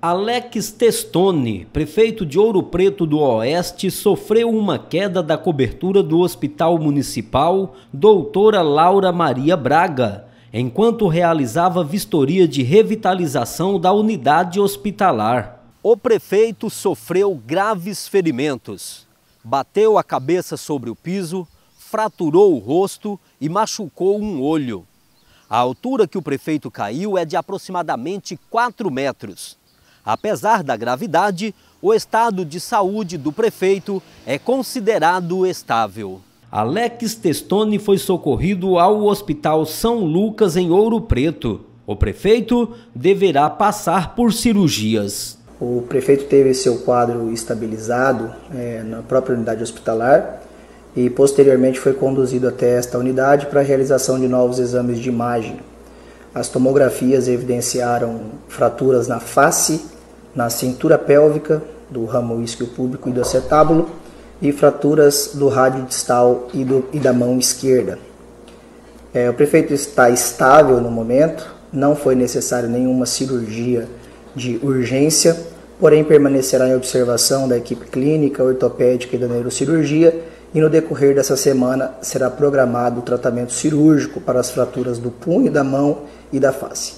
Alex Testoni, prefeito de Ouro Preto do Oeste, sofreu uma queda da cobertura do Hospital Municipal Doutora Laura Maria Braga, enquanto realizava vistoria de revitalização da unidade hospitalar. O prefeito sofreu graves ferimentos. Bateu a cabeça sobre o piso, fraturou o rosto e machucou um olho. A altura que o prefeito caiu é de aproximadamente 4 metros. Apesar da gravidade, o estado de saúde do prefeito é considerado estável. Alex Testoni foi socorrido ao Hospital São Lucas em Ouro Preto. O prefeito deverá passar por cirurgias. O prefeito teve seu quadro estabilizado é, na própria unidade hospitalar e posteriormente foi conduzido até esta unidade para a realização de novos exames de imagem. As tomografias evidenciaram fraturas na face na cintura pélvica do ramo isquio público e do acetábulo e fraturas do rádio distal e, do, e da mão esquerda. É, o prefeito está estável no momento, não foi necessário nenhuma cirurgia de urgência, porém permanecerá em observação da equipe clínica, ortopédica e da neurocirurgia e no decorrer dessa semana será programado o tratamento cirúrgico para as fraturas do punho, da mão e da face.